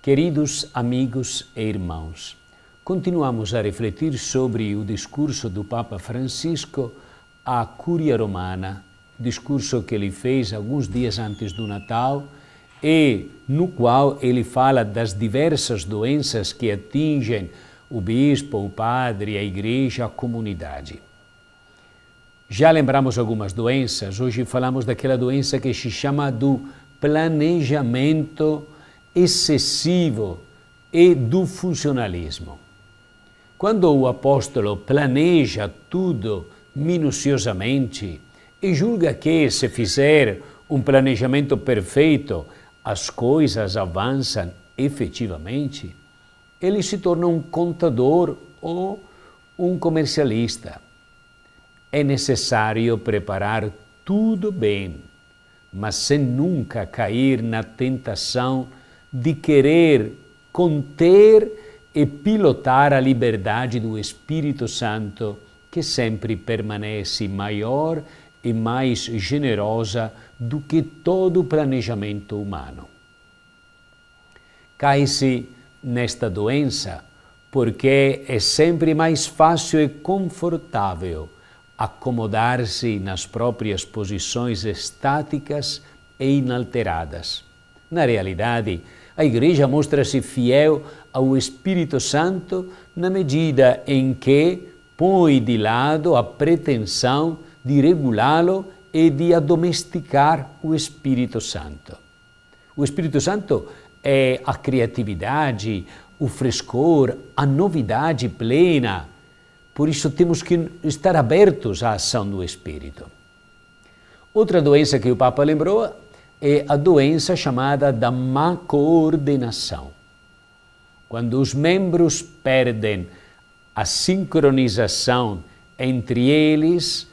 Queridos amigos e irmãos, continuamos a refletir sobre o discurso do Papa Francisco à Cúria Romana, discurso que ele fez alguns dias antes do Natal e no qual ele fala das diversas doenças que atingem o bispo, o padre, a igreja, a comunidade. Já lembramos algumas doenças, hoje falamos daquela doença que se chama do planejamento excessivo e do funcionalismo. Quando o apóstolo planeja tudo minuciosamente e julga que, se fizer um planejamento perfeito, as coisas avançam efetivamente, ele se torna um contador ou um comercialista. É necessário preparar tudo bem, mas sem nunca cair na tentação de querer conter e pilotar a liberdade do Espírito Santo, que sempre permanece maior e mais generosa do que todo planejamento humano. Cai-se nesta doença porque é sempre mais fácil e confortável acomodar-se nas próprias posições estáticas e inalteradas. Na realidade, a Igreja mostra-se fiel ao Espírito Santo na medida em que põe de lado a pretensão de regulá-lo e de adomesticar o Espírito Santo. O Espírito Santo é a criatividade, o frescor, a novidade plena. Por isso temos que estar abertos à ação do Espírito. Outra doença que o Papa lembrou é a doença chamada da má coordenação. Quando os membros perdem a sincronização entre eles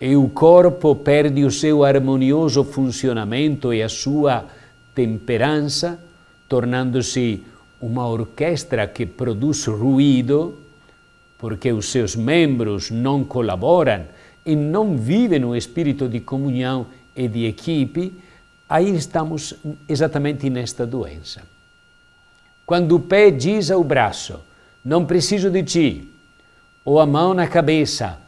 e o corpo perde o seu harmonioso funcionamento e a sua temperança, tornando-se uma orquestra que produz ruído, porque os seus membros não colaboram e não vivem no espírito de comunhão e de equipe, aí estamos exatamente nesta doença. Quando o pé diz ao braço, não preciso de ti, ou a mão na cabeça,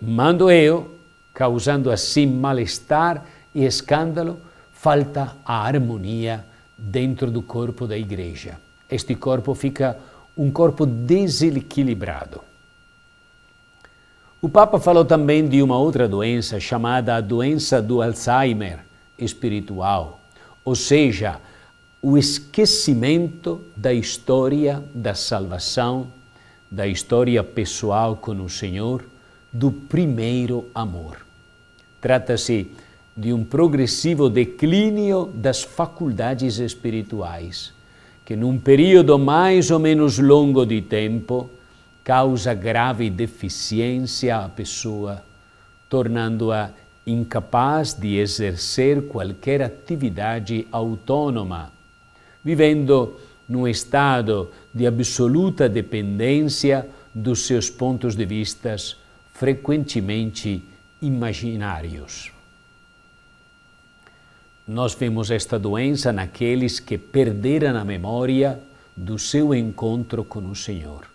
mando eu, causando assim mal-estar e escândalo, falta a harmonia dentro do corpo da igreja. Este corpo fica um corpo desequilibrado. O Papa falou também de uma outra doença chamada a doença do Alzheimer espiritual, ou seja, o esquecimento da história da salvação, da história pessoal com o Senhor, do primeiro amor. Trata-se de um progressivo declínio das faculdades espirituais, que num período mais ou menos longo de tempo causa grave deficiência à pessoa, tornando-a incapaz de exercer qualquer atividade autônoma, vivendo num estado de absoluta dependência dos seus pontos de vista, frequentemente imaginários. Nós vemos esta doença naqueles que perderam a memória do seu encontro com o Senhor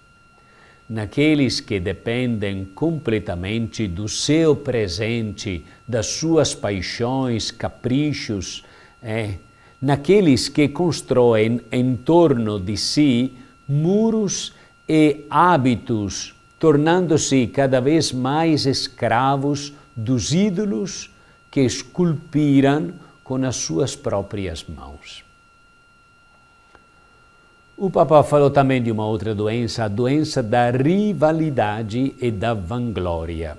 naqueles que dependem completamente do seu presente, das suas paixões, caprichos, é, naqueles que constroem em torno de si muros e hábitos, tornando-se cada vez mais escravos dos ídolos que esculpiram com as suas próprias mãos. O Papa falou também de uma outra doença, a doença da rivalidade e da vanglória.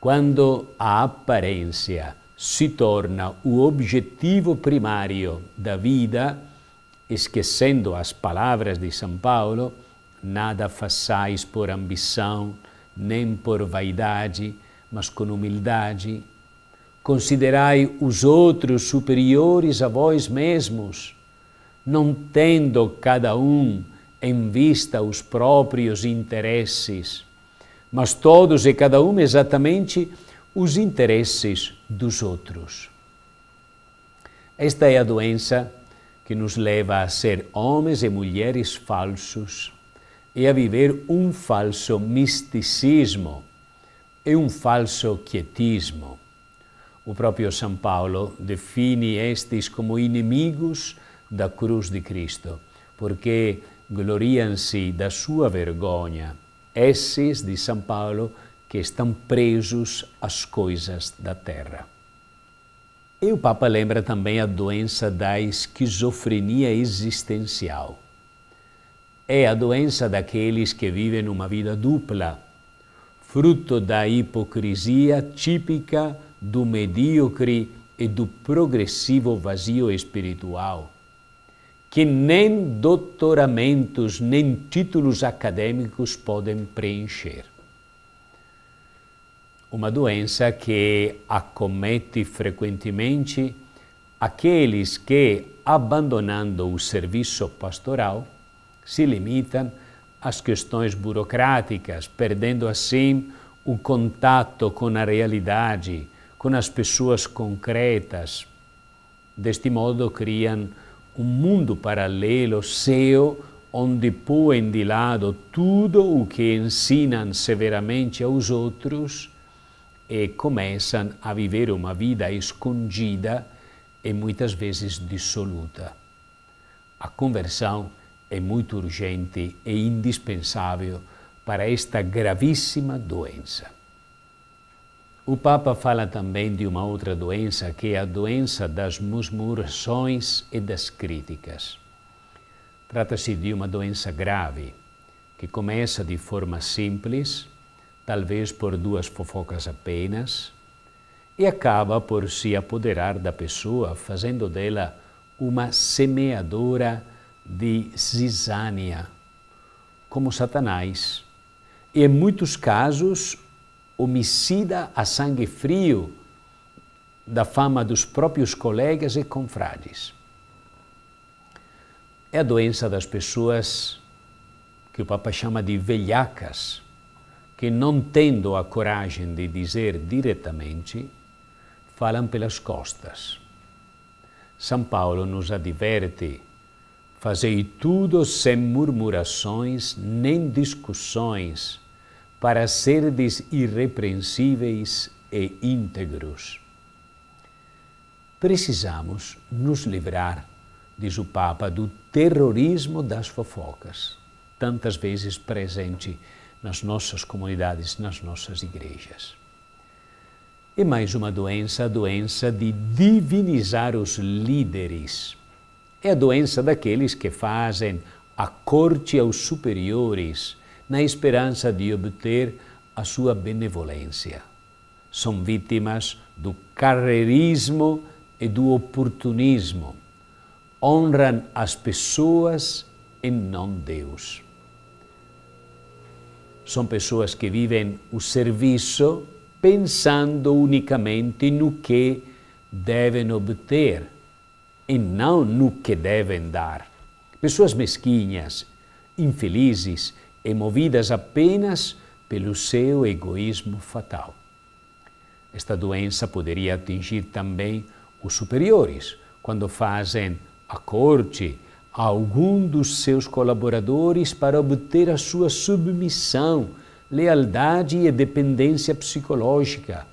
Quando a aparência se torna o objetivo primário da vida, esquecendo as palavras de São Paulo, nada façais por ambição, nem por vaidade, mas com humildade. Considerai os outros superiores a vós mesmos não tendo cada um em vista os próprios interesses, mas todos e cada um exatamente os interesses dos outros. Esta é a doença que nos leva a ser homens e mulheres falsos e a viver um falso misticismo e um falso quietismo. O próprio São Paulo define estes como inimigos da cruz de Cristo, porque gloriam-se da sua vergonha. Esses, de São Paulo, que estão presos às coisas da terra. E o Papa lembra também a doença da esquizofrenia existencial. É a doença daqueles que vivem uma vida dupla, fruto da hipocrisia típica do medíocre e do progressivo vazio espiritual, que nem doutoramentos nem títulos acadêmicos podem preencher uma doença que acomete frequentemente aqueles que, abandonando o serviço pastoral, se limitam às questões burocráticas, perdendo assim o contato com a realidade, com as pessoas concretas. Deste modo, criam um mundo paralelo, seu, onde põem de lado tudo o que ensinam severamente aos outros e começam a viver uma vida escondida e muitas vezes dissoluta. A conversão é muito urgente e indispensável para esta gravíssima doença. O Papa fala também de uma outra doença, que é a doença das murmurações e das críticas. Trata-se de uma doença grave, que começa de forma simples, talvez por duas fofocas apenas, e acaba por se apoderar da pessoa, fazendo dela uma semeadora de zizânia, como Satanás, e em muitos casos homicida a sangue frio da fama dos próprios colegas e confrades. É a doença das pessoas que o Papa chama de velhacas, que não tendo a coragem de dizer diretamente, falam pelas costas. São Paulo nos adverte: fazei tudo sem murmurações nem discussões, para serdes irrepreensíveis e íntegros. Precisamos nos livrar, diz o Papa, do terrorismo das fofocas, tantas vezes presente nas nossas comunidades, nas nossas igrejas. E mais uma doença, a doença de divinizar os líderes. É a doença daqueles que fazem a corte aos superiores na esperança de obter a sua benevolência. São vítimas do carreirismo e do oportunismo. Honram as pessoas e não Deus. São pessoas que vivem o serviço pensando unicamente no que devem obter e não no que devem dar. Pessoas mesquinhas, infelizes e movidas apenas pelo seu egoísmo fatal. Esta doença poderia atingir também os superiores, quando fazem a corte a algum dos seus colaboradores para obter a sua submissão, lealdade e dependência psicológica.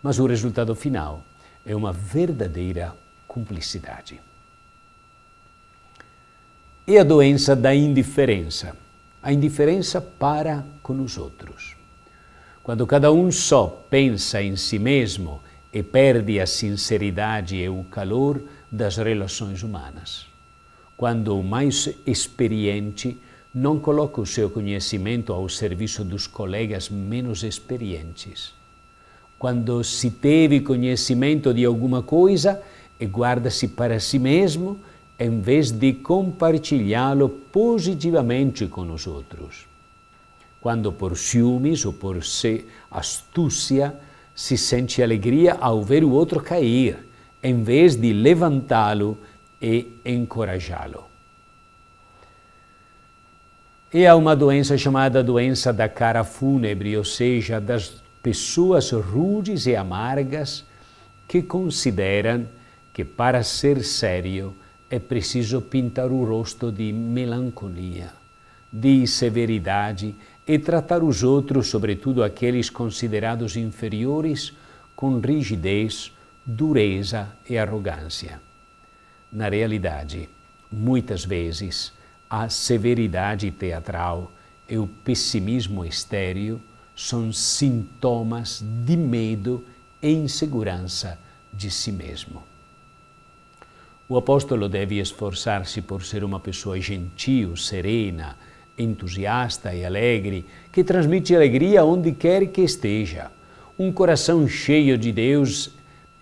Mas o resultado final é uma verdadeira cumplicidade. E a doença da indiferença. A indiferença para com os outros. Quando cada um só pensa em si mesmo e perde a sinceridade e o calor das relações humanas quando o mais experiente não coloca o seu conhecimento ao serviço dos colegas menos experientes. Quando se teve conhecimento de alguma coisa e guarda-se para si mesmo, em vez de compartilhá-lo positivamente com os outros. Quando por ciúmes ou por astúcia se sente alegria ao ver o outro cair, em vez de levantá-lo e encorajá-lo. E há uma doença chamada doença da cara fúnebre, ou seja, das pessoas rudes e amargas que consideram que para ser sério é preciso pintar o rosto de melancolia, de severidade e tratar os outros, sobretudo aqueles considerados inferiores, com rigidez, dureza e arrogância. Na realidade, muitas vezes, a severidade teatral e o pessimismo estéreo são sintomas de medo e insegurança de si mesmo. O apóstolo deve esforçar-se por ser uma pessoa gentil, serena, entusiasta e alegre, que transmite alegria onde quer que esteja. Um coração cheio de Deus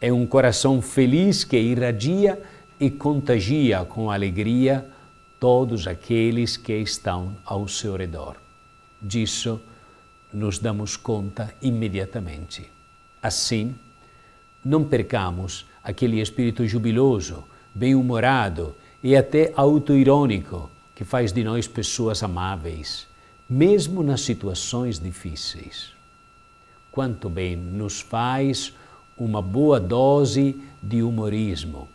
é um coração feliz que irradia e contagia com alegria todos aqueles que estão ao seu redor. Disso nos damos conta imediatamente. Assim, não percamos aquele espírito jubiloso, bem-humorado e até autoirônico que faz de nós pessoas amáveis, mesmo nas situações difíceis. Quanto bem nos faz uma boa dose de humorismo.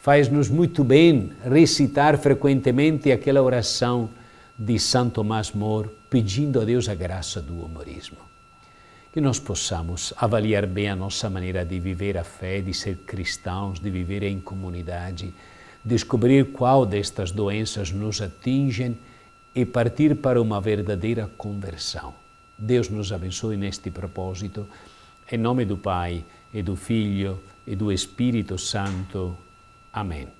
Faz-nos muito bem recitar frequentemente aquela oração de Santo Tomás More, pedindo a Deus a graça do humorismo. Que nós possamos avaliar bem a nossa maneira de viver a fé, de ser cristãos, de viver em comunidade, descobrir qual destas doenças nos atingem e partir para uma verdadeira conversão. Deus nos abençoe neste propósito. Em nome do Pai, e do Filho, e do Espírito Santo. Amém.